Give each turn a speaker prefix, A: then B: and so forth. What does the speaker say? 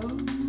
A: Oh.